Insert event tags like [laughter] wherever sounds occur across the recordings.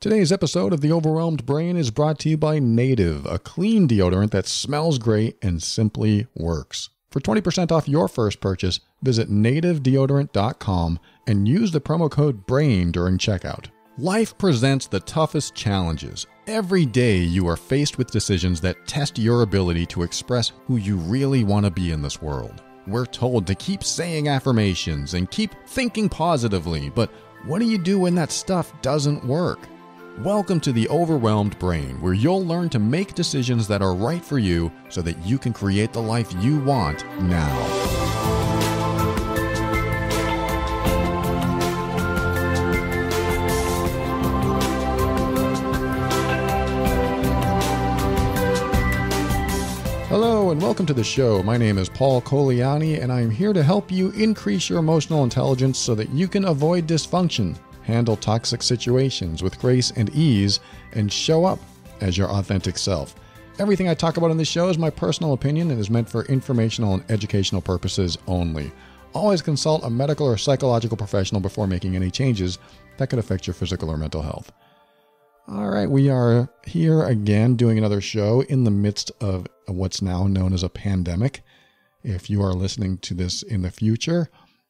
Today's episode of The Overwhelmed Brain is brought to you by Native, a clean deodorant that smells great and simply works. For 20% off your first purchase, visit nativedeodorant.com and use the promo code BRAIN during checkout. Life presents the toughest challenges. Every day you are faced with decisions that test your ability to express who you really want to be in this world. We're told to keep saying affirmations and keep thinking positively, but what do you do when that stuff doesn't work? Welcome to the Overwhelmed Brain, where you'll learn to make decisions that are right for you so that you can create the life you want now. Hello, and welcome to the show. My name is Paul Colaianni, and I'm here to help you increase your emotional intelligence so that you can avoid dysfunction handle toxic situations with grace and ease, and show up as your authentic self. Everything I talk about in this show is my personal opinion and is meant for informational and educational purposes only. Always consult a medical or psychological professional before making any changes that could affect your physical or mental health. All right, we are here again doing another show in the midst of what's now known as a pandemic. If you are listening to this in the future,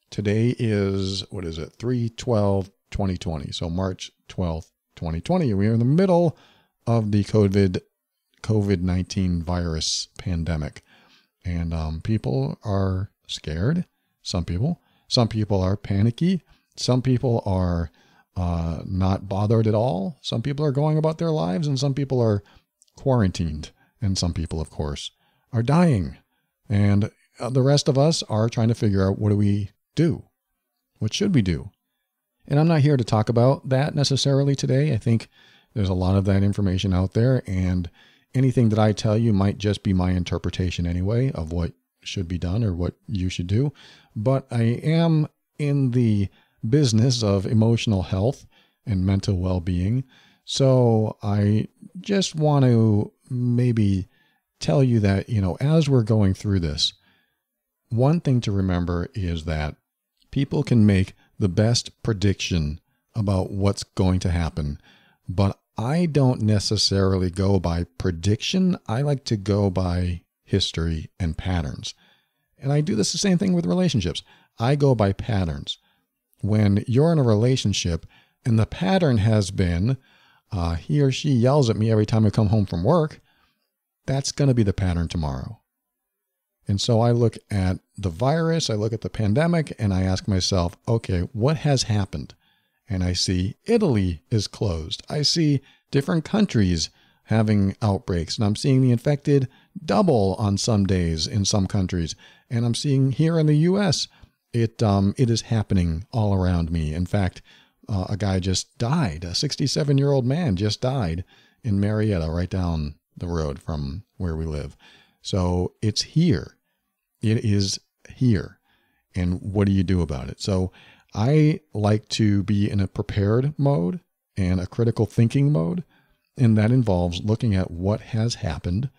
today is what is it? 312 2020. So March 12th, 2020. We are in the middle of the COVID COVID 19 virus pandemic. And um, people are scared. Some people. Some people are panicky. Some people are uh, not bothered at all. Some people are going about their lives, and some people are quarantined. And some people, of course, are dying. And uh, the rest of us are trying to figure out what do we do? What should we do? And I'm not here to talk about that necessarily today. I think there's a lot of that information out there, and anything that I tell you might just be my interpretation anyway of what should be done or what you should do. But I am in the business of emotional health and mental well being. So I just want to maybe tell you that, you know, as we're going through this, one thing to remember is that people can make the best prediction about what's going to happen. But I don't necessarily go by prediction. I like to go by history and patterns. And I do this the same thing with relationships. I go by patterns. When you're in a relationship and the pattern has been uh, he or she yells at me every time I come home from work, that's going to be the pattern tomorrow. And so I look at the virus, I look at the pandemic, and I ask myself, okay, what has happened? And I see Italy is closed. I see different countries having outbreaks, and I'm seeing the infected double on some days in some countries. And I'm seeing here in the US, it, um, it is happening all around me. In fact, uh, a guy just died. A 67 year old man just died in Marietta, right down the road from where we live. So it's here. It is here. And what do you do about it? So I like to be in a prepared mode and a critical thinking mode. And that involves looking at what has happened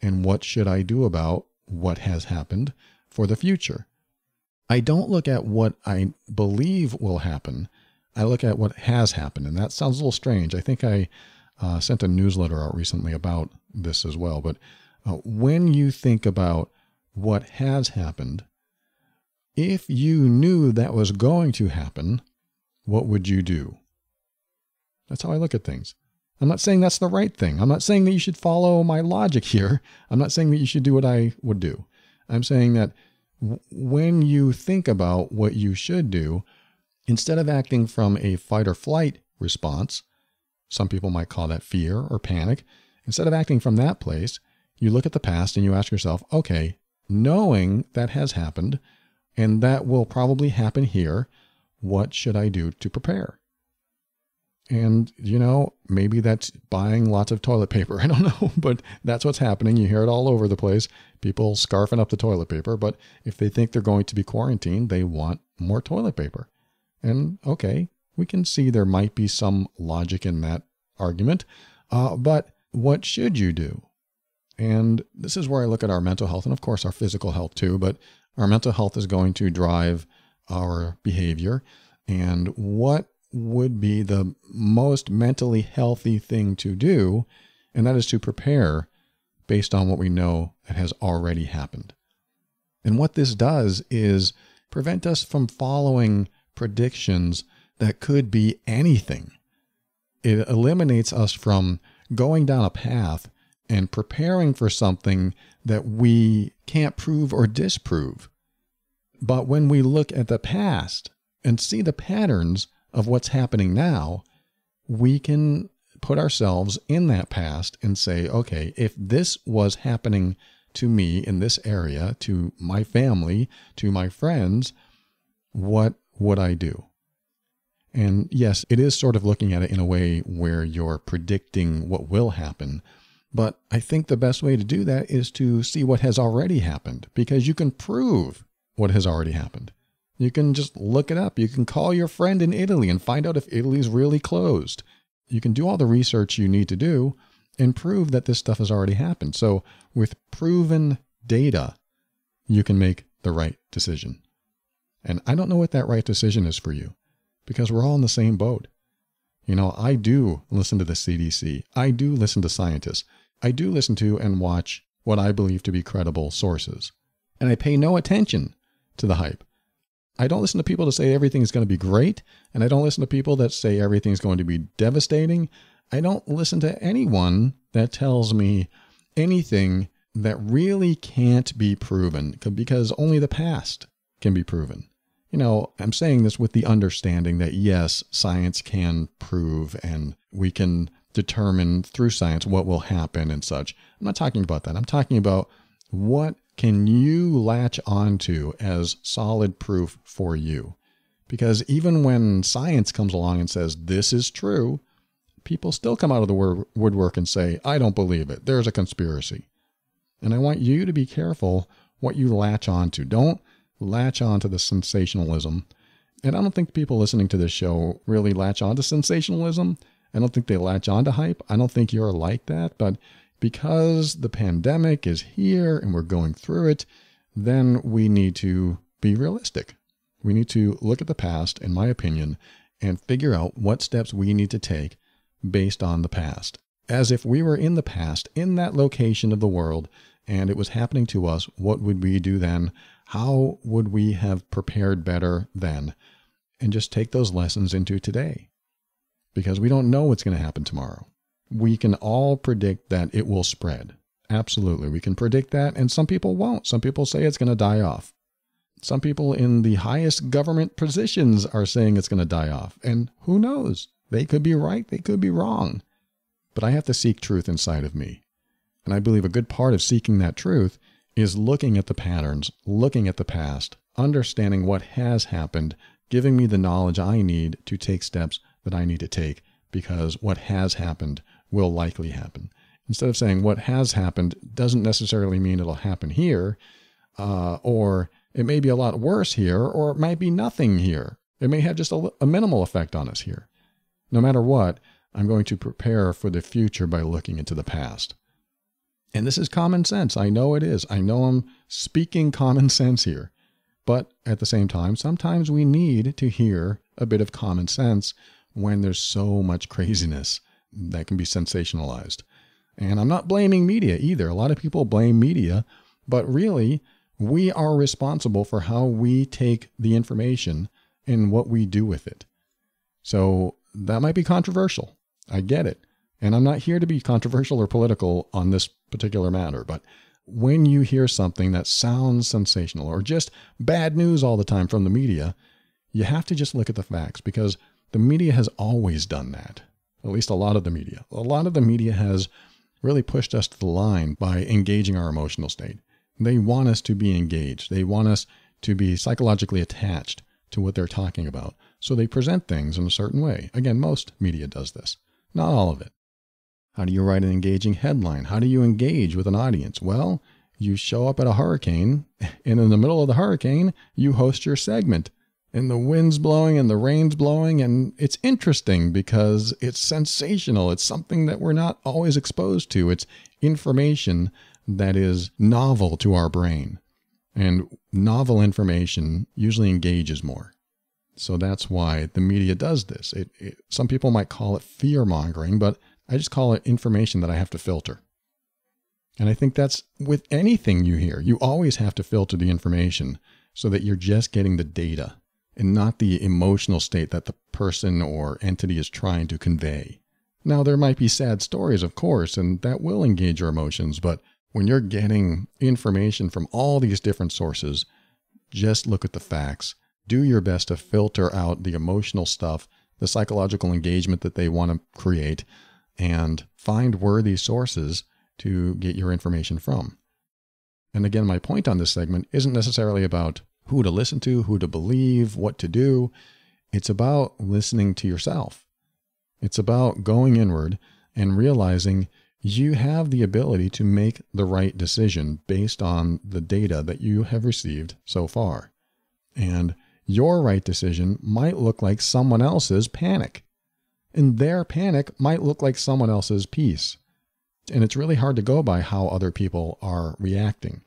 and what should I do about what has happened for the future. I don't look at what I believe will happen. I look at what has happened. And that sounds a little strange. I think I uh, sent a newsletter out recently about this as well. But uh, when you think about what has happened, if you knew that was going to happen, what would you do? That's how I look at things. I'm not saying that's the right thing. I'm not saying that you should follow my logic here. I'm not saying that you should do what I would do. I'm saying that when you think about what you should do, instead of acting from a fight or flight response, some people might call that fear or panic, instead of acting from that place, you look at the past and you ask yourself, okay, knowing that has happened and that will probably happen here, what should I do to prepare? And, you know, maybe that's buying lots of toilet paper. [laughs] I don't know, but that's what's happening. You hear it all over the place. People scarfing up the toilet paper. But if they think they're going to be quarantined, they want more toilet paper. And okay, we can see there might be some logic in that argument. Uh, but what should you do? And this is where I look at our mental health and, of course, our physical health too. But our mental health is going to drive our behavior. And what would be the most mentally healthy thing to do, and that is to prepare based on what we know that has already happened. And what this does is prevent us from following predictions that could be anything. It eliminates us from going down a path and preparing for something that we can't prove or disprove. But when we look at the past and see the patterns of what's happening now, we can put ourselves in that past and say, okay, if this was happening to me in this area, to my family, to my friends, what would I do? And yes, it is sort of looking at it in a way where you're predicting what will happen. But I think the best way to do that is to see what has already happened because you can prove what has already happened. You can just look it up. You can call your friend in Italy and find out if Italy's really closed. You can do all the research you need to do and prove that this stuff has already happened. So, with proven data, you can make the right decision. And I don't know what that right decision is for you because we're all in the same boat. You know, I do listen to the CDC. I do listen to scientists. I do listen to and watch what I believe to be credible sources. And I pay no attention to the hype. I don't listen to people that say everything's going to be great, and I don't listen to people that say everything's going to be devastating. I don't listen to anyone that tells me anything that really can't be proven because only the past can be proven. You know, I'm saying this with the understanding that yes, science can prove and we can determine through science what will happen and such. I'm not talking about that. I'm talking about what can you latch onto as solid proof for you? Because even when science comes along and says this is true, people still come out of the woodwork and say, I don't believe it. There's a conspiracy. And I want you to be careful what you latch onto. Don't latch onto the sensationalism. And I don't think people listening to this show really latch onto sensationalism. I don't think they latch onto hype. I don't think you're like that. But because the pandemic is here and we're going through it, then we need to be realistic. We need to look at the past, in my opinion, and figure out what steps we need to take based on the past. As if we were in the past, in that location of the world, and it was happening to us, what would we do then? How would we have prepared better then? And just take those lessons into today. Because we don't know what's going to happen tomorrow we can all predict that it will spread. Absolutely. We can predict that, and some people won't. Some people say it's going to die off. Some people in the highest government positions are saying it's going to die off. And who knows? They could be right, they could be wrong. But I have to seek truth inside of me. And I believe a good part of seeking that truth is looking at the patterns, looking at the past, understanding what has happened, giving me the knowledge I need to take steps that I need to take because what has happened will likely happen. Instead of saying what has happened doesn't necessarily mean it'll happen here, uh, or it may be a lot worse here, or it might be nothing here. It may have just a, a minimal effect on us here. No matter what, I'm going to prepare for the future by looking into the past. And this is common sense. I know it is. I know I'm speaking common [laughs] sense here. But at the same time, sometimes we need to hear a bit of common sense when there's so much craziness that can be sensationalized. And I'm not blaming media either. A lot of people blame media, but really, we are responsible for how we take the information and what we do with it. So that might be controversial. I get it. And I'm not here to be controversial or political on this particular matter, but when you hear something that sounds sensational or just bad news all the time from the media, you have to just look at the facts because the media has always done that at least a lot of the media. A lot of the media has really pushed us to the line by engaging our emotional state. They want us to be engaged. They want us to be psychologically attached to what they're talking about. So they present things in a certain way. Again, most media does this, not all of it. How do you write an engaging headline? How do you engage with an audience? Well, you show up at a hurricane, and in the middle of the hurricane, you host your segment and the wind's blowing and the rain's blowing. And it's interesting because it's sensational. It's something that we're not always exposed to. It's information that is novel to our brain. And novel information usually engages more. So that's why the media does this. It, it, some people might call it fear mongering, but I just call it information that I have to filter. And I think that's with anything you hear. You always have to filter the information so that you're just getting the data and not the emotional state that the person or entity is trying to convey. Now, there might be sad stories, of course, and that will engage your emotions, but when you're getting information from all these different sources, just look at the facts. Do your best to filter out the emotional stuff, the psychological engagement that they want to create, and find worthy sources to get your information from. And again, my point on this segment isn't necessarily about who to listen to, who to believe, what to do. It's about listening to yourself. It's about going inward and realizing you have the ability to make the right decision based on the data that you have received so far. And your right decision might look like someone else's panic, and their panic might look like someone else's peace. And it's really hard to go by how other people are reacting.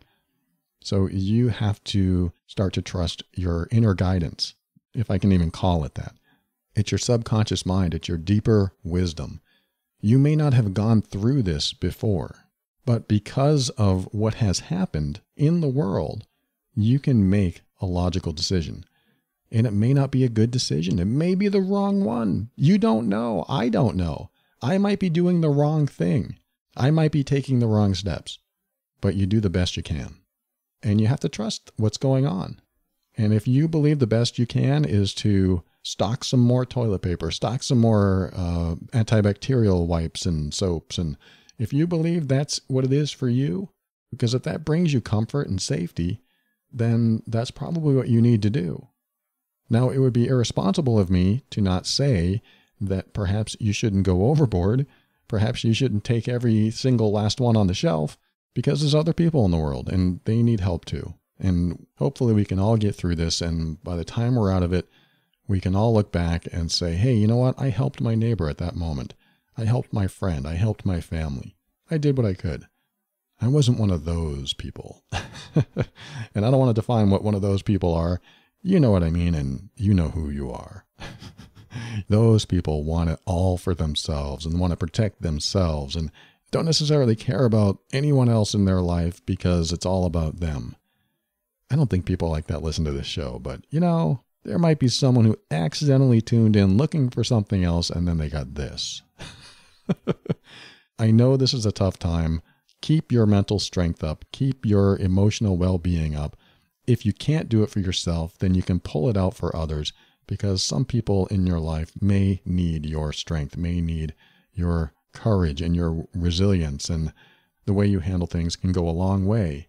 So you have to start to trust your inner guidance, if I can even call it that. It's your subconscious mind, it's your deeper wisdom. You may not have gone through this before, but because of what has happened in the world, you can make a logical decision. And it may not be a good decision. It may be the wrong one. You don't know. I don't know. I might be doing the wrong thing. I might be taking the wrong steps, but you do the best you can. And you have to trust what's going on. And if you believe the best you can is to stock some more toilet paper, stock some more uh, antibacterial wipes and soaps, and if you believe that's what it is for you, because if that brings you comfort and safety, then that's probably what you need to do. Now, it would be irresponsible of me to not say that perhaps you shouldn't go overboard Perhaps you shouldn't take every single last one on the shelf because there's other people in the world and they need help too. And hopefully we can all get through this. And by the time we're out of it, we can all look back and say, hey, you know what? I helped my neighbor at that moment. I helped my friend. I helped my family. I did what I could. I wasn't one of those people. [laughs] and I don't want to define what one of those people are. You know what I mean, and you know who you are. [laughs] Those people want it all for themselves and want to protect themselves and don't necessarily care about anyone else in their life because it's all about them. I don't think people like that listen to this show, but you know, there might be someone who accidentally tuned in looking for something else and then they got this. [laughs] I know this is a tough time. Keep your mental strength up, keep your emotional well being up. If you can't do it for yourself, then you can pull it out for others because some people in your life may need your strength, may need your courage and your resilience, and the way you handle things can go a long way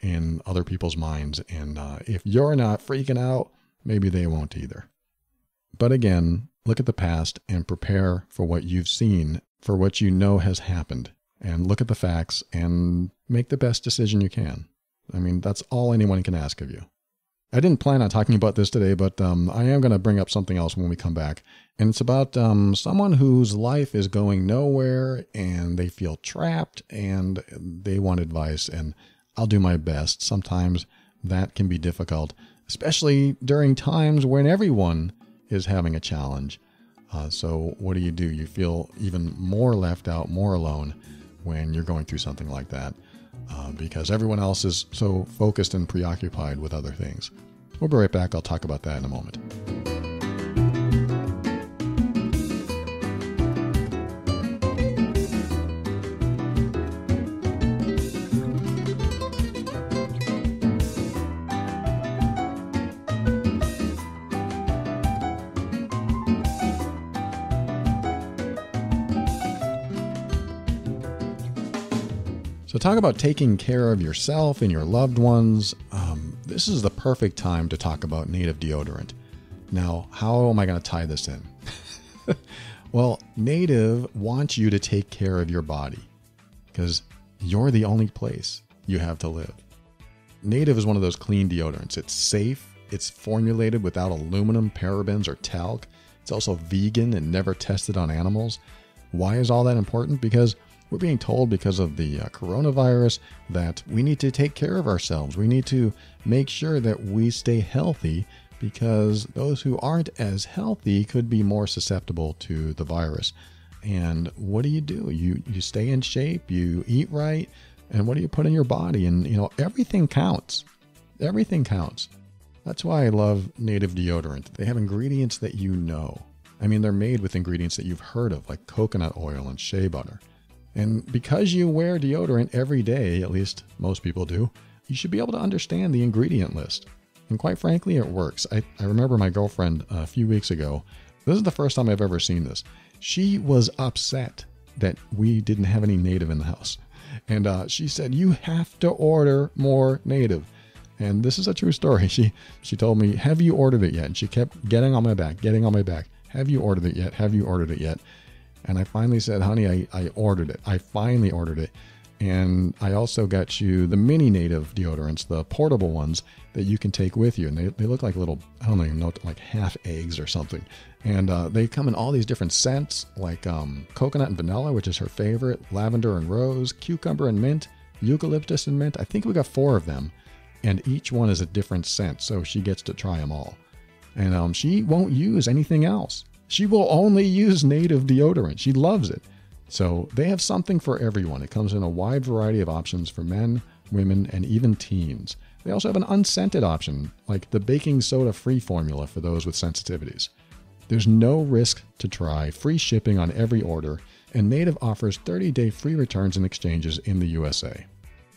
in other people's minds. And uh, if you're not freaking out, maybe they won't either. But again, look at the past and prepare for what you've seen, for what you know has happened, and look at the facts and make the best decision you can. I mean, that's all anyone can ask of you. I didn't plan on talking about this today, but um, I am going to bring up something else when we come back. And it's about um, someone whose life is going nowhere and they feel trapped and they want advice. And I'll do my best. Sometimes that can be difficult, especially during times when everyone is having a challenge. Uh, so, what do you do? You feel even more left out, more alone when you're going through something like that uh, because everyone else is so focused and preoccupied with other things. We'll be right back. I'll talk about that in a moment. So, talk about taking care of yourself and your loved ones. Um, this is the perfect time to talk about native deodorant. Now, how am I going to tie this in? [laughs] well, native wants you to take care of your body because you're the only place you have to live. Native is one of those clean deodorants. It's safe, it's formulated without aluminum, parabens, or talc. It's also vegan and never tested on animals. Why is all that important? Because we're being told because of the uh, coronavirus that we need to take care of ourselves. We need to make sure that we stay healthy because those who aren't as healthy could be more susceptible to the virus. And what do you do? You you stay in shape, you eat right, and what do you put in your body? And you know, everything counts. Everything counts. That's why I love native deodorant. They have ingredients that you know. I mean, they're made with ingredients that you've heard of, like coconut oil and shea butter. And because you wear deodorant every day, at least most people do, you should be able to understand the ingredient list. And quite frankly, it works. I, I remember my girlfriend a few weeks ago. This is the first time I've ever seen this. She was upset that we didn't have any native in the house. And uh, she said, You have to order more native. And this is a true story. [laughs] She she told me, "Have you ordered it yet?" And she kept getting on my back, getting on my back. Have you ordered it yet? Have you ordered it yet? And I finally said, "Honey, I, I ordered it. I finally ordered it." And I also got you the mini native deodorants, the portable ones that you can take with you. And they, they look like little, I don't even know, like half eggs or something. And uh, they come in all these different scents, like um, coconut and vanilla, which is her favorite, lavender and rose, cucumber and mint, eucalyptus and mint. I think we got four of them. And each one is a different scent, so she gets to try them all. And um, she won't use anything else. She will only use native deodorant. She loves it. So they have something for everyone. It comes in a wide variety of options for men, women, and even teens. They also have an unscented option, like the baking soda free formula for those with sensitivities. There's no risk to try, free shipping on every order, and Native offers 30 day free returns and exchanges in the USA.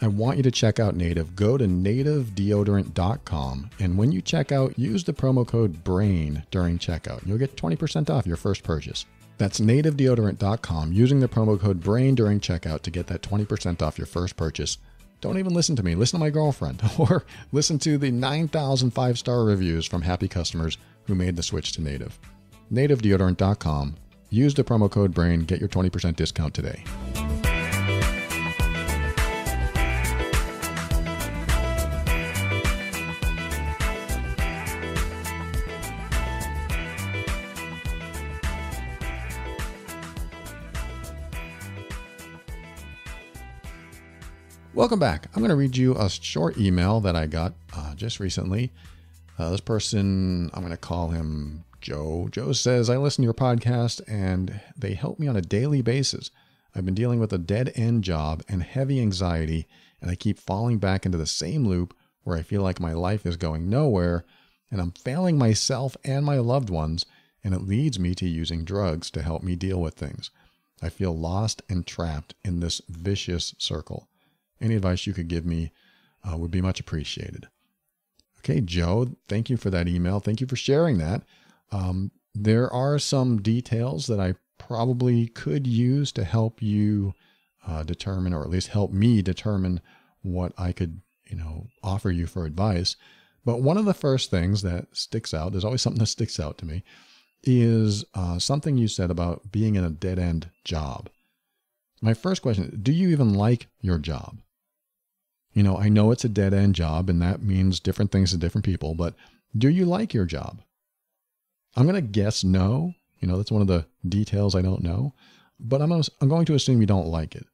I want you to check out Native. Go to nativedeodorant.com, and when you check out, use the promo code BRAIN during checkout. You'll get 20% off your first purchase. That's nativedeodorant.com using the promo code BRAIN during checkout to get that 20% off your first purchase. Don't even listen to me. Listen to my girlfriend [laughs] or listen to the 9,000 five star reviews from happy customers who made the switch to native. Nativedeodorant.com. Use the promo code BRAIN. Get your 20% discount today. Welcome back. I'm going to read you a short email that I got uh, just recently. Uh, this person, I'm going to call him Joe. Joe says, I listen to your podcast and they help me on a daily basis. I've been dealing with a dead end job and heavy anxiety, and I keep falling back into the same loop where I feel like my life is going nowhere and I'm failing myself and my loved ones, and it leads me to using drugs to help me deal with things. I feel lost and trapped in this vicious circle. Any advice you could give me uh, would be much appreciated. Okay, Joe, thank you for that email. Thank you for sharing that. Um, there are some details that I probably could use to help you uh, determine, or at least help me determine what I could, you know, offer you for advice. But one of the first things that sticks out, there's always [laughs] something that sticks out to me, is uh, something you said about being in a dead end job. My first question do you even like your job? You know, I know it's a dead end job and that means different things to different people, but do you like your job? I'm going to guess no. You know, that's one of the details I don't know, but I'm, I'm going to assume you don't like it.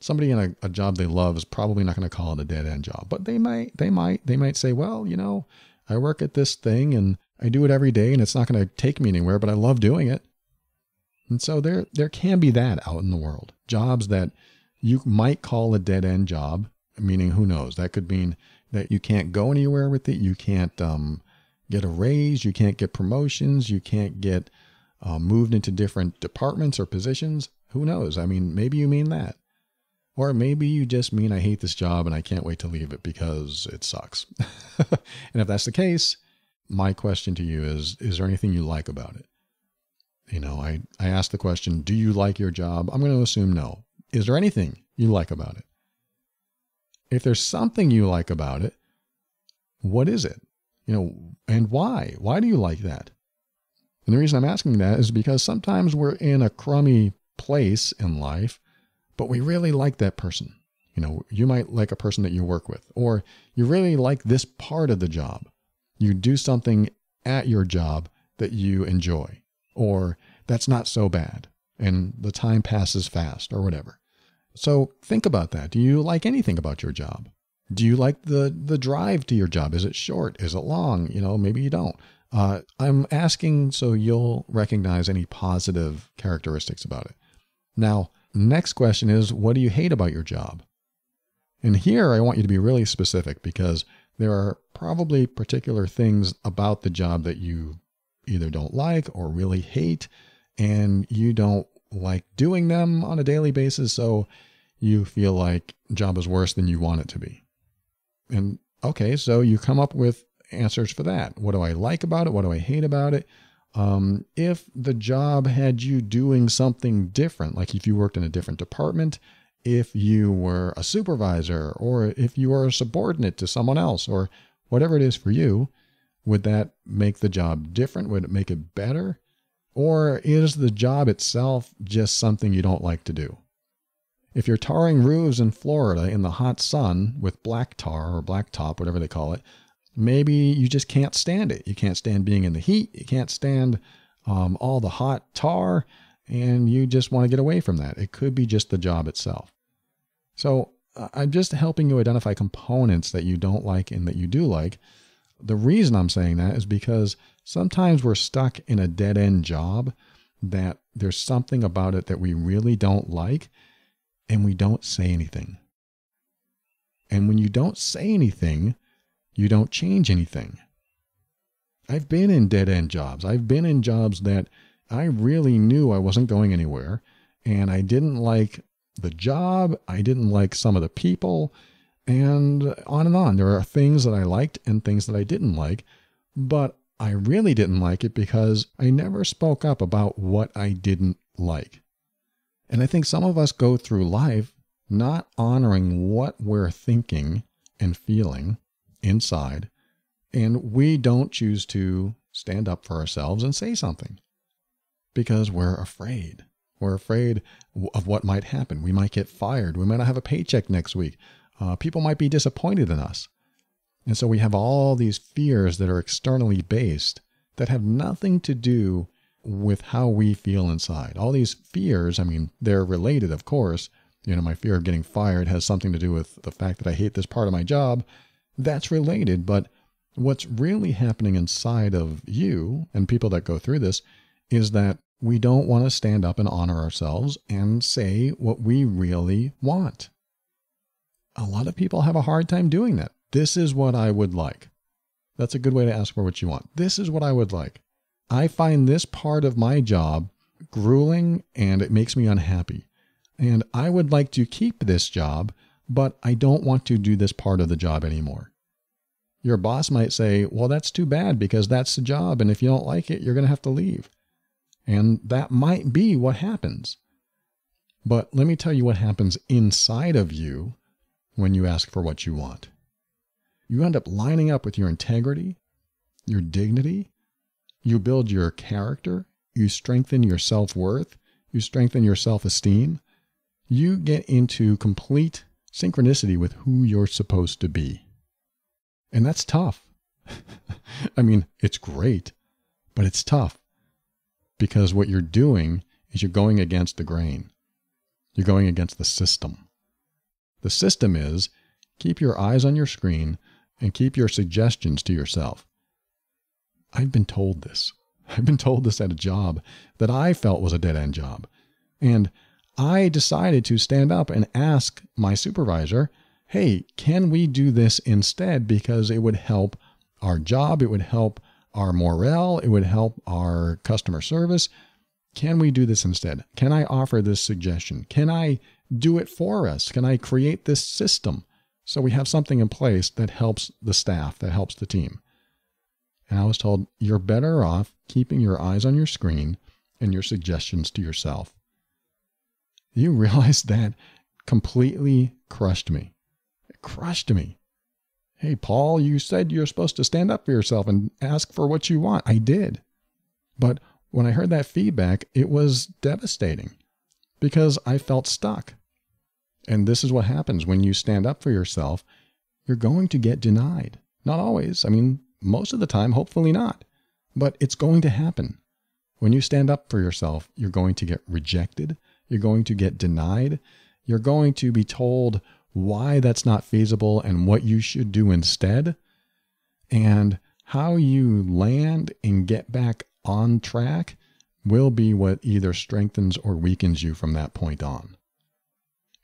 Somebody in a, a job they love is probably not going to call it a dead end job, but they might, they might, they might say, well, you know, I work at this thing and I do it every day and it's not going to take me anywhere, but I love doing it. And so there, there can be that out in the world. Jobs that you might call a dead end job meaning who knows? That could mean that you can't go anywhere with it. You can't um, get a raise. You can't get promotions. You can't get uh, moved into different departments or positions. Who knows? I mean, maybe you mean that. Or maybe you just mean, I hate this job and I can't wait to leave it because it sucks. [laughs] and if that's the case, my question to you is Is there anything you like about it? You know, I, I asked the question, Do you like your job? I'm going to assume no. Is there anything you like about it? If there's something you like about it, what is it? You know, and why? Why do you like that? And the reason I'm asking that is because sometimes we're in a crummy place in life, but we really like that person. You know, you might like a person that you work with, or you really like this part of the job. You do something at your job that you enjoy, or that's not so bad, and the time passes fast, or whatever. So think about that. Do you like anything about your job? Do you like the the drive to your job? Is it short? Is it long? You know, maybe you don't. Uh, I'm asking so you'll recognize any positive characteristics about it. Now, next question is what do you hate about your job? And here I want you to be really specific because there are probably particular things about the job that you either don't like or really hate, and you don't like doing them on a daily basis. So you feel like job is worse than you want it to be. And okay, so you come up with answers for that. What do I like about it? What do I hate about it? Um, if the job had you doing something different, like if you worked in a different department, if you were a supervisor, or if you were a subordinate to someone else, or whatever it is for you, would that make the job different? Would it make it better? Or is the job itself just something you don't like to do? If you're tarring roofs in Florida in the hot sun with black tar or black top, whatever they call it, maybe you just can't stand it. You can't stand being in the heat. You can't stand um, all the hot tar, and you just want to get away from that. It could be just the job itself. So uh, I'm just helping you identify components that you don't like and that you do like. The reason I'm saying that is because sometimes we're stuck in a dead end job that there's something about it that we really don't like and we don't say anything. And when you don't say anything, you don't change anything. I've been in dead end jobs. I've been in jobs that I really knew I wasn't going anywhere and I didn't like the job. I didn't like some of the people and on and on. There are things that I liked and things that I didn't like, but I really didn't like it because I never spoke up about what I didn't like. And I think some of us go through life not honoring what we're thinking and feeling inside, and we don't choose to stand up for ourselves and say something because we're afraid. We're afraid of what might happen. We might get fired. We might not have a paycheck next week. Uh, people might be disappointed in us. And so we have all these fears that are externally based that have nothing to do with how we feel inside. All these fears, I mean, they're related, of course. You know, my fear of getting fired has something to do with the fact that I hate this part of my job. That's related, but what's really happening inside of you and people that go through this is that we don't want to stand up and honor ourselves and say what we really want. A lot of people have a hard time doing that. This is what I would like. That's a good way to ask for what you want. This is what I would like. I find this part of my job grueling and it makes me unhappy. And I would like to keep this job, but I don't want to do this part of the job anymore. Your boss might say, Well, that's too bad because that's the job. And if you don't like it, you're going to have to leave. And that might be what happens. But let me tell you what happens inside of you when you ask for what you want. You end up lining up with your integrity, your dignity, you build your character, you strengthen your self worth, you strengthen your self esteem. You get into complete synchronicity with who you're supposed to be. And that's tough. [laughs] I mean, it's great, but it's tough because what you're doing is you're going against the grain. You're going against the system. The system is keep your eyes on your screen and keep your suggestions to yourself. I've been told this. [laughs] I've been told this at a job that I felt was a dead end job. And I decided to stand up and ask my supervisor, hey, can we do this instead? Because it would help our job, it would help our morale, it would help our customer service. Can we do this instead? Can I offer this suggestion? Can I do it for us? Can I create this system so we have something in place that helps the staff, that helps the team? And I was told, you're better off keeping your eyes on your screen and your suggestions to yourself. You [laughs] realize that completely crushed me. It crushed me. Hey, Paul, you said you're supposed to stand up for yourself and ask for what you want. I did. But when I heard that feedback, it was devastating because I felt stuck. And this is what happens when you stand up for yourself. You're going to get denied. Not always. I mean, most of the time, hopefully not. But it's going to happen. When you stand up for yourself, you're going to get rejected. You're going to get denied. You're going to be told why that's not feasible and what you should do instead. And how you land and get back on track will be what either strengthens or weakens you from that point on.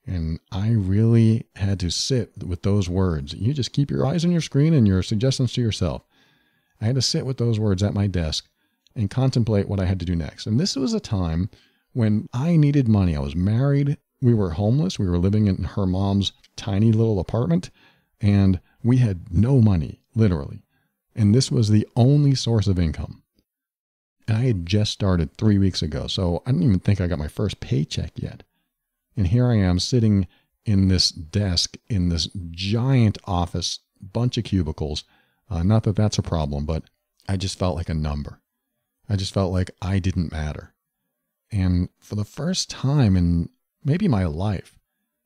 And I really had to sit with those words. You just keep your eyes on your screen and your suggestions to yourself. I had to sit with those words at my desk and contemplate what I had to do next. And this was a time when I needed money. I was married. We were homeless. We were living in her mom's tiny little apartment and we had no money, literally. And this was the only source of income. And I had just started three weeks ago. So I didn't even think I got my first paycheck yet. And here I am sitting in this desk in this giant office, bunch of cubicles. Uh, not that that's a problem, but I just felt like a number. I just felt like I didn't matter. And for the first time in maybe my life,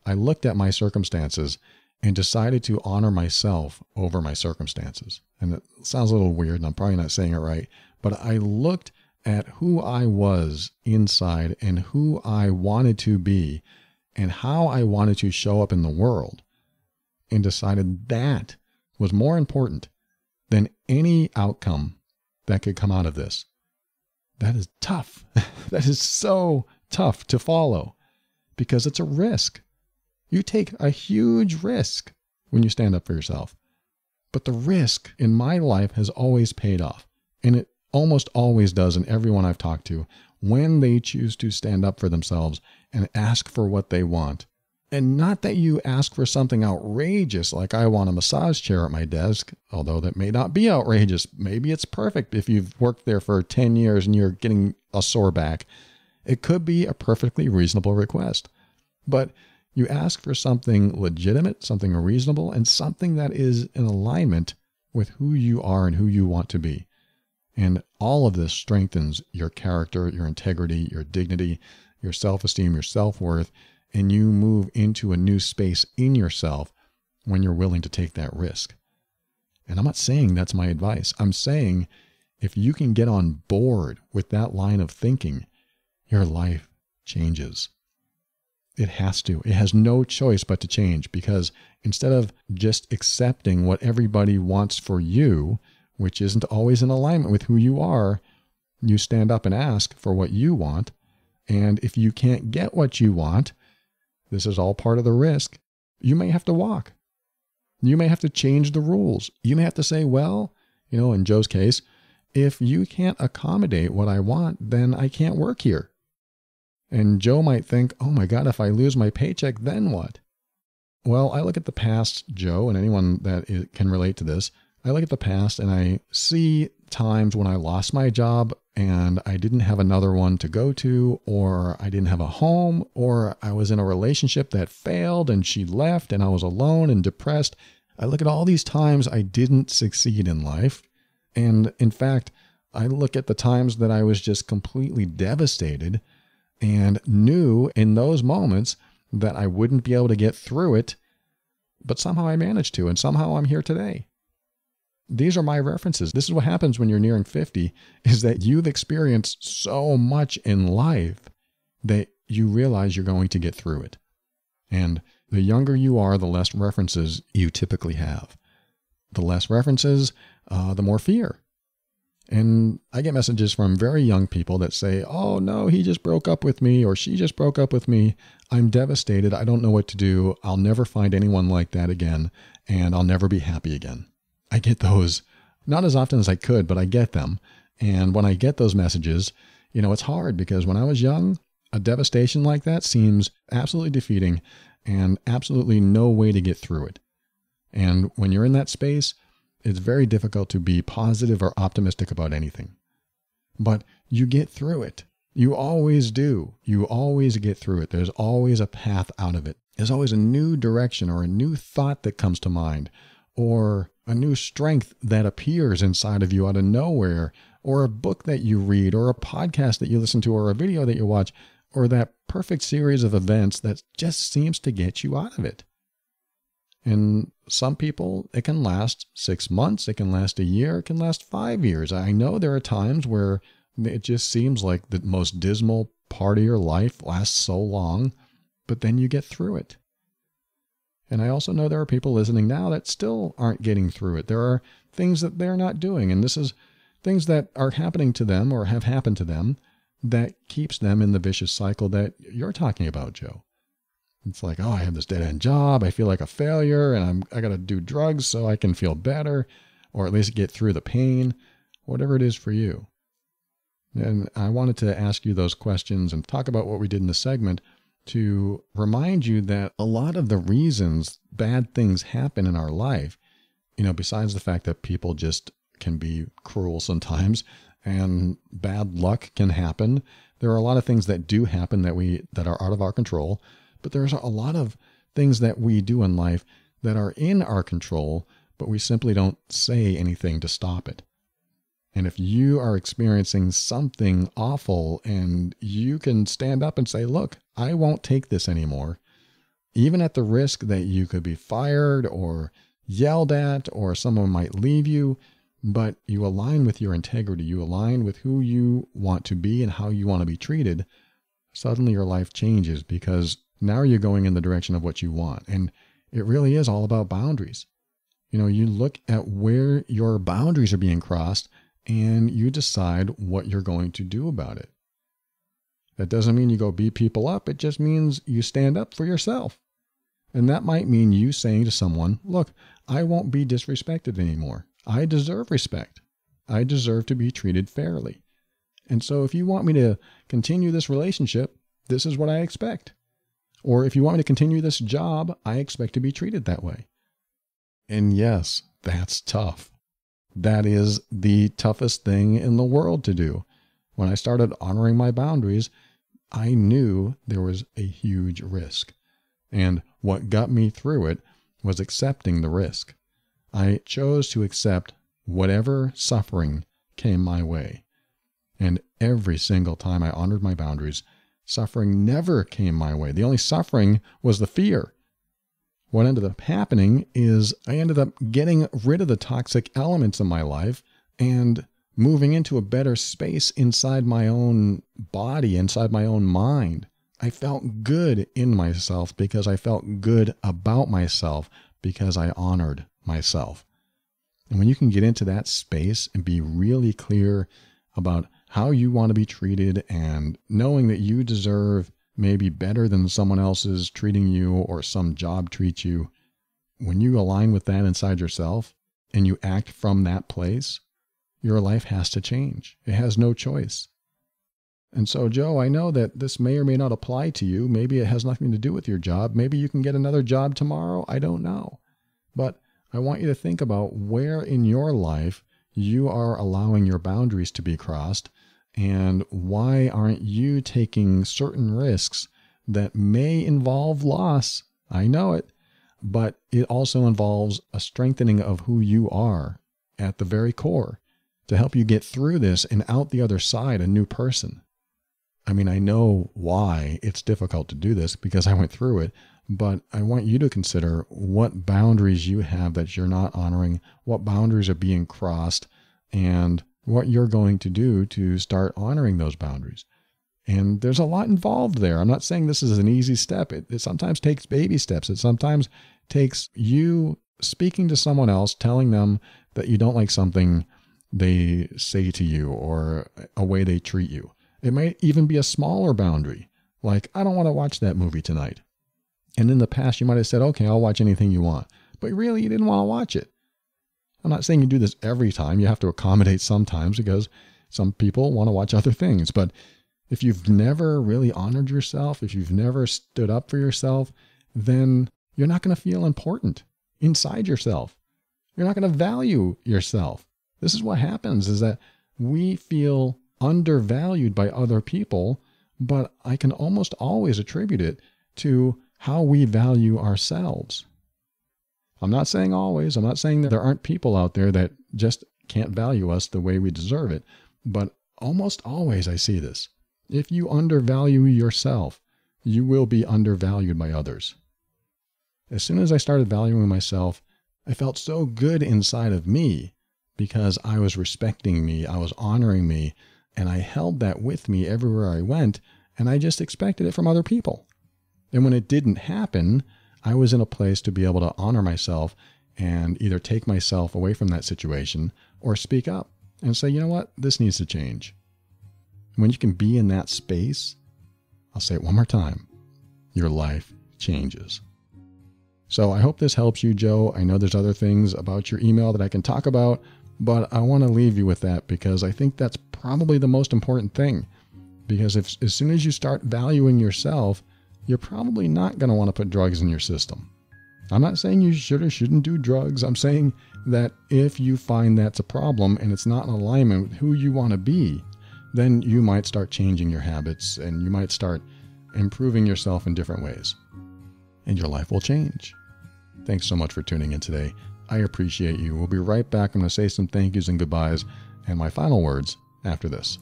I looked at my circumstances and decided to honor myself over my circumstances. And it sounds a little weird, and I'm probably not saying it right, but I looked at who I was inside and who I wanted to be and how I wanted to show up in the world and decided that was more important than any outcome that could come out of this. That is tough. [laughs] that is so tough to follow because it's a risk. You take a huge risk when you stand up for yourself. But the risk in my life has always paid off. And it almost always does in everyone I've talked to when they choose to stand up for themselves and ask for what they want. And not that you ask for something outrageous like I want a massage chair at my desk, although that may not be outrageous. Maybe it's perfect if you've worked there for 10 years and you're getting a sore back. It could be a perfectly reasonable request. But you ask for something legitimate, something reasonable, and something that is in alignment with who you are and who you want to be. And all of this strengthens your character, your integrity, your dignity, your self esteem, your self worth, and you move into a new space in yourself when you're willing to take that risk. And I'm not saying that's my advice. I'm saying if you can get on board with that line of thinking, your life changes. It has to. It has no choice but to change because instead of just accepting what everybody wants for you, which isn't always in alignment with who you are, you stand up and ask for what you want. And if you can't get what you want, this is all part of the risk. You may have to walk. You may have to change the rules. You may have to say, well, you know, in Joe's case, if you can't accommodate what I want, then I can't work here. And Joe might think, oh my God, if I lose my paycheck, then what? Well, I look at the past, Joe, and anyone that can relate to this. I look at the past and I see times when I lost my job and I didn't have another one to go to, or I didn't have a home, or I was in a relationship that failed and she left and I was alone and depressed. I look at all these times I didn't succeed in life. And in fact, I look at the times that I was just completely devastated and knew in those moments that I wouldn't be able to get through it, but somehow I managed to, and somehow I'm here today these are my references. This is what happens when you're nearing 50 is that you've experienced so much in life that you realize you're going to get through it. And the younger you are, the less references you typically have. The less references, uh, the more fear. And I get messages from very young people that say, Oh, no, he just broke up with me, or she just broke up with me. I'm devastated. I don't know what to do. I'll never find anyone like that again, and I'll never be happy again. I get those not as often as I could, but I get them. And when I get those messages, you know, it's hard because when I was young, a devastation like that seems absolutely defeating and absolutely no way to get through it. And when you're in that space, it's very difficult to be positive or optimistic about anything. But you get through it. You always do. You always get through it. There's always a path out of it. There's always a new direction or a new thought that comes to mind or a new strength that appears inside of you out of nowhere, or a book that you read, or a podcast that you listen to, or a video that you watch, or that perfect series of events that just seems to get you out of it. And some people, it can last six months, it can last a year, it can last five years. I know there are times where it just seems like the most dismal part of your life lasts so long, but then you get through it. And I also know there are people listening now that still aren't getting through it. There are things that they're not doing. And this is things that are happening to them or have happened to them that keeps them in the vicious cycle that you're talking about, Joe. It's like, oh, I have this dead end job. I feel like a failure and I'm, I got to do drugs so I can feel better or at least get through the pain, whatever it is for you. And I wanted to ask you those questions and talk about what we did in the segment to remind you that a lot of the reasons bad things happen in our life, you know, besides the fact that people just can be cruel sometimes [laughs] and bad luck can happen, there are a lot of things that do happen that we that are out of our control, but there's a lot of things that we do in life that are in our control, but we simply don't say anything to stop it. And if you are experiencing something awful and you can stand up and say, Look, I won't take this anymore, even at the risk that you could be fired or yelled at or someone might leave you, but you align with your integrity, you align with who you want to be and how you want to be treated, suddenly your life changes because now you're going in the direction of what you want. And it really is all about boundaries. You know, you look at where your boundaries are being crossed and you decide what you're going to do about it. That doesn't mean you go beat people up, it just means you stand up for yourself. And that might mean you saying to someone, Look, I won't be disrespected anymore. I deserve respect. I deserve to be treated fairly. And so if you want me to continue this relationship, this is what I expect. Or if you want me to continue this job, I expect to be treated that way. And yes, that's tough. That is the toughest thing in the world to do. When I started honoring my boundaries, I knew there was a huge risk. And what got me through it was accepting the risk. I chose to accept whatever suffering came my way. And every single time I honored my boundaries, suffering never came my way. The only suffering was the fear what ended up happening is I ended up getting rid of the toxic elements in my life and moving into a better space inside my own body, inside my own mind. I felt good in myself because I felt good about myself because I honored myself. And when you can get into that space and be really clear about how you want to be treated and knowing that you deserve maybe better than someone else is treating you or some job treats you, when you align with that inside yourself and you act from that place, your life has to change. It has no choice. And so, Joe, I know that this may or may not apply to you. Maybe it has nothing to do with your job. Maybe you can get another job tomorrow. I don't know. But I want you to think about where in your life you are allowing your boundaries to be crossed and why aren't you taking certain risks that may involve loss? I know it, but it also involves a strengthening of who you are at the very core to help you get through this and out the other side a new person. I mean, I know why it's difficult to do this because I went through it, but I want you to consider what boundaries you have that you're not honoring, what boundaries are being crossed, and what you're going to do to start honoring those boundaries. And there's a lot involved there. I'm not saying this is an easy step. It, it, sometimes takes baby steps. It sometimes takes you speaking to someone else, telling them that you don't like something they say to you or a way they treat you. It might even be a smaller boundary, like, I don't want to watch that movie tonight. And in the past, you might have said, okay, I'll watch anything you want. But really, you didn't want to watch it. I'm not saying you do this every time. You have to accommodate sometimes because some people want to watch other things. But if you've never really honored yourself, if you've never stood up for yourself, then you're not going to feel important inside yourself. You're not going to value yourself. This is what happens is that we feel undervalued by other people, but I can almost always attribute it to how we value ourselves. I'm not saying always, I'm not saying that there aren't people out there that just can't value us the way we deserve it, but almost always I see this. If you undervalue yourself, you will be undervalued by others. As soon as I started valuing myself, I felt so good inside of me because I was respecting me, I was honoring me, and I held that with me everywhere I went, and I just expected it from other people. And when it didn't happen, I was in a place to be able to honor myself and either take myself away from that situation or speak up and say, you know what, this needs to change. When you can be in that space, I'll say it one more time your life changes. So I hope this helps you, Joe. I know there's other things about your email that I can talk about, but I want to leave you with that because I think that's probably the most important thing. Because if as soon as you start valuing yourself, you're probably not going to want to put drugs in your system. I'm not saying you should or shouldn't do drugs. I'm saying that if you find that's a problem and it's not in alignment with who you want to be, then you might start changing your habits and you might start improving yourself in different ways. And your life will change. Thanks so much for tuning in today. I appreciate you. We'll be right back. I'm going to say some thank yous and goodbyes and my final words after this.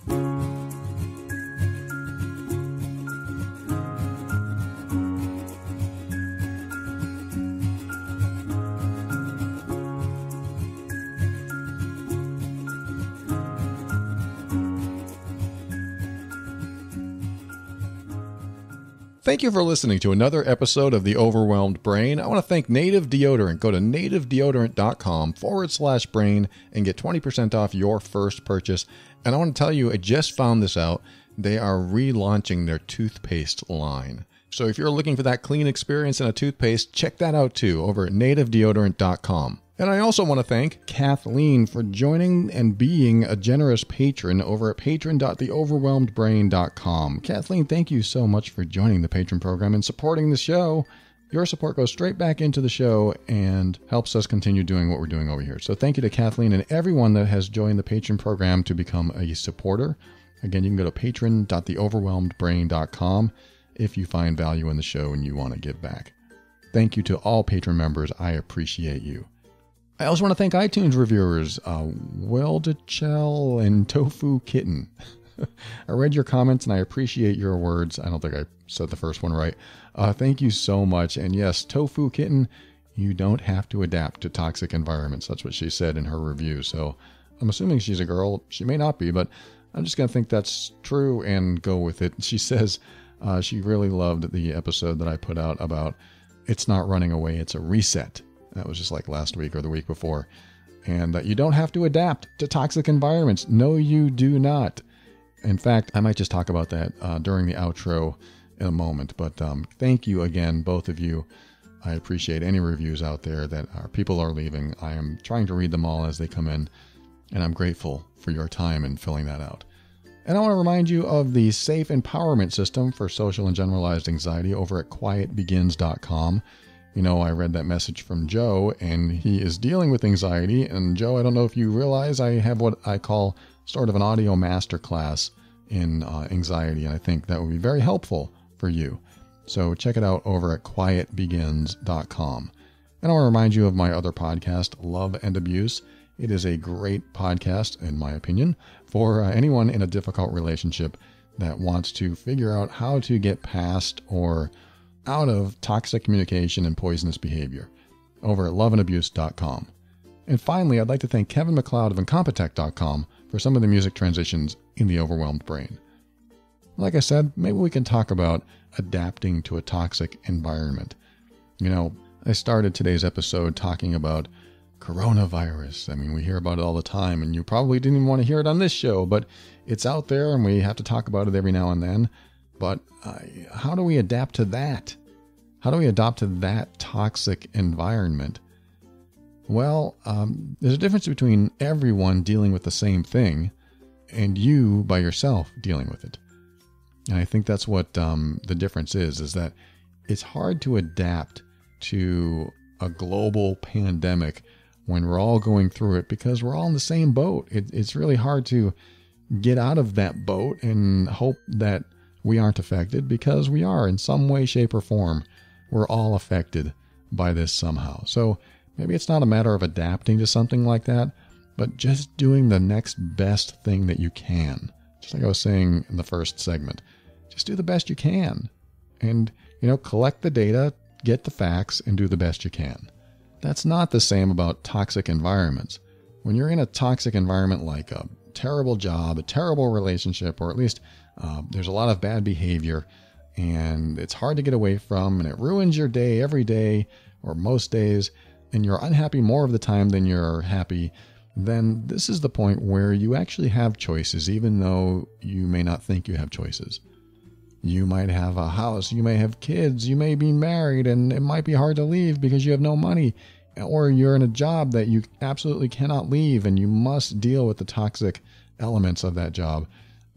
Thank you for listening to another episode of The Overwhelmed Brain. I want to thank Native Deodorant. Go to nativedeodorant.com forward slash brain and get 20% off your first purchase. And I want to tell you, I just found this out. They are relaunching their toothpaste line. So if you're looking for that clean experience in a toothpaste, check that out too over at nativedeodorant.com. And I also want to thank Kathleen for joining and being a generous patron over at patron.theoverwhelmedbrain.com. Kathleen, thank you so much for joining the patron program and supporting the show. Your support goes straight back into the show and helps us continue doing what we're doing over here. So thank you to Kathleen and everyone that has joined the patron program to become a supporter. Again, you can go to patron.theoverwhelmedbrain.com if you find value in the show and you want to give back. Thank you to all patron members. I appreciate you. I also want to thank iTunes reviewers, uh, Weldichel and Tofu Kitten. [laughs] I read your comments and I appreciate your words. I don't think I said the first one right. Uh, thank you so much. And yes, Tofu Kitten, you don't have to adapt to toxic environments. That's what she said in her review. So I'm assuming she's a girl. She may not be, but I'm just going to think that's true and go with it. [laughs] She says uh, she really loved the episode that I put out about it's not running away, it's a reset. That was just like last week or the week before. And uh, you don't have to adapt to toxic environments. No, you do not. In fact, I might just talk about that uh, during the outro in a moment. But um, thank you again, both of you. I appreciate any reviews out there that our people are leaving. I am trying to read them all as they come in, and I'm grateful for your time in filling that out. And I want to remind you of the safe empowerment system for social and generalized anxiety over at quietbegins.com you know, I read that message from Joe, and he is dealing with anxiety. And Joe, I don't know if you realize I have what I call sort of an audio masterclass in uh, anxiety, and I think that would be very helpful for you. So check it out over at quietbegins.com. And I want to remind you of my other podcast, Love and Abuse. It is a great podcast, in my opinion, for uh, anyone in a difficult relationship that wants to figure out how to get past or out of toxic communication and poisonous behavior over at loveandabuse.com. And finally, I'd like to thank Kevin MacLeod of Incompetech.com for some of the music transitions in the overwhelmed brain. Like I said, maybe we can talk about adapting to a toxic environment. You know, I started today's episode talking about coronavirus. I mean, we hear about it all the time, and you probably didn't even want to hear it on this show, but it's out there and we have to talk about it every now and then. But uh, how do we adapt to that? How do we adapt to that toxic environment? Well, um, there's a difference between everyone dealing with the same thing and you by yourself dealing with it. And I think that's what um, the difference is, is that it's hard to adapt to a global pandemic when we're all going through it because we're all in the same boat. It, it's really hard to get out of that boat and hope that we aren't affected because we are in some way, shape, or form. We're all affected by this somehow. So maybe it's not a matter of adapting to something like that, but just doing the next best thing that you can. Just like I was saying in the first segment, just do the best you can. And, you know, collect the data, get the facts, and do the best you can. That's not the same about toxic environments. When you're in a toxic environment like a terrible job, a terrible relationship, or at least uh, there's a lot of bad behavior, and it's hard to get away from, and it ruins your day every day or most days, and you're unhappy more of the time than you're happy, then this is the point where you actually have choices, even though you may not think you have choices. You might have a house, you may have kids, you may be married, and it might be hard to leave because you have no money, or you're in a job that you absolutely cannot leave and you must deal with the toxic elements of that job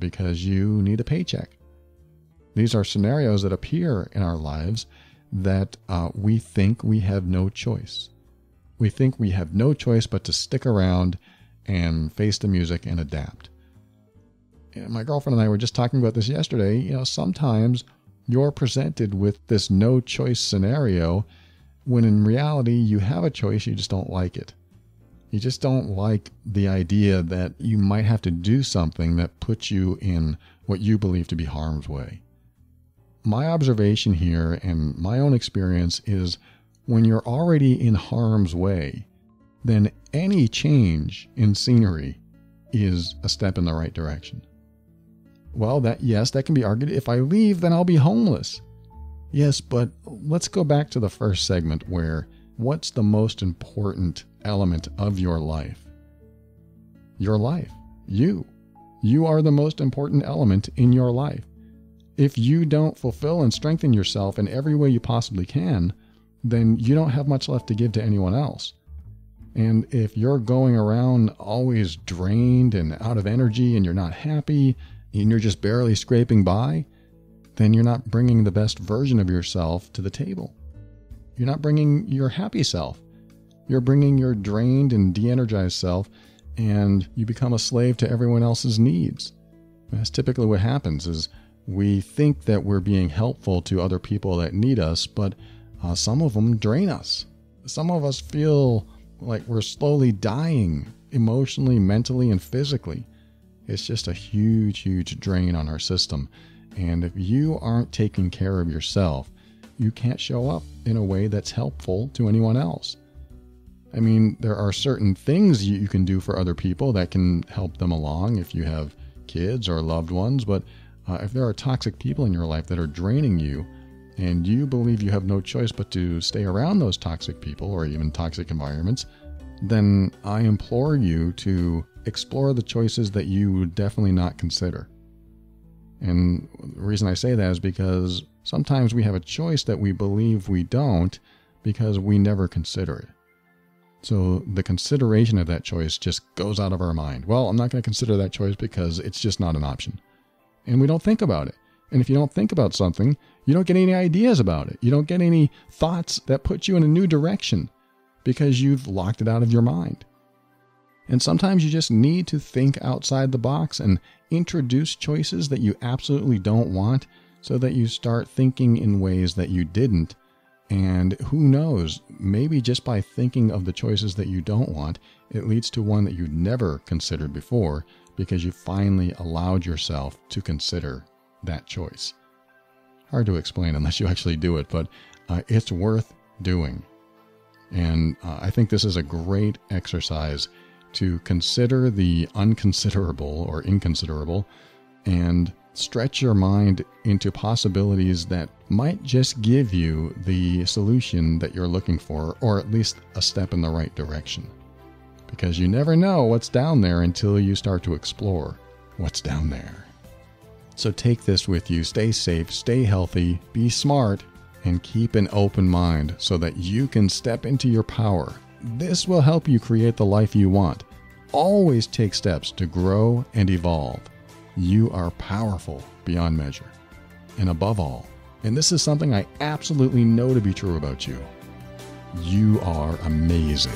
because you need a paycheck. These are scenarios that appear in our lives that uh, we think we have no choice. We think we have no choice but to stick around and face the music and adapt. And my girlfriend and I were just talking about this yesterday. You know, sometimes you're presented with this no choice scenario when in reality you have a choice, you just don't like it. You just don't like the idea that you might have to do something that puts you in what you believe to be harm's way. My observation here and my own experience is when you're already in harm's way, then any change in scenery is a step in the right direction. Well, that yes, that can be argued. If I leave, then I'll be homeless. Yes, but let's go back to the first segment where what's the most important element of your life? Your life. You. You are the most important element in your life. If you don't fulfill and strengthen yourself in every way you possibly can, then you don't have much left to give to anyone else. And if you're going around always drained and out of energy and you're not happy and you're just barely scraping by, then you're not bringing the best version of yourself to the table. You're not bringing your happy self. You're bringing your drained and de energized self, and you become a slave to everyone else's needs. That's typically what happens is we think that we're being helpful to other people that need us, but uh, some of them drain us. Some of us feel like we're slowly dying emotionally, mentally, and physically. It's just a huge, huge drain on our system. And if you aren't taking care of yourself, you can't show up in a way that's helpful to anyone else. I mean, there are certain things you can do for other people that can help them along if you have kids or loved ones, but uh, if there are toxic people in your life that are draining you, and you believe you have no choice but to stay around those toxic people or even toxic environments, then I implore you to explore the choices that you would definitely not consider. And the reason I say that is because sometimes we have a choice that we believe we don't because we never consider it. So the consideration of that choice just goes out of our mind. Well, I'm not going to consider that choice because it's just not an option. And we don't think about it. And if you don't think about something, you don't get any ideas about it. You don't get any thoughts that put you in a new direction because you've locked it out of your mind. And sometimes you just need to think outside the box and introduce choices that you absolutely don't want so that you start thinking in ways that you didn't. And who knows, maybe just by thinking of the choices that you don't want, it leads to one that you'd never considered before because you finally allowed yourself to consider that choice. Hard to explain unless you actually do it, but uh, it's worth doing. And uh, I think this is a great exercise to consider the unconsiderable or inconsiderable and stretch your mind into possibilities that might just give you the solution that you're looking for, or at least a step in the right direction. Because you never know what's down there until you start to explore what's down there. So take this with you. Stay safe, stay healthy, be smart, and keep an open mind so that you can step into your power this will help you create the life you want. Always take steps to grow and evolve. You are powerful beyond measure. And above all, and this is something I absolutely know to be true about you, you are amazing.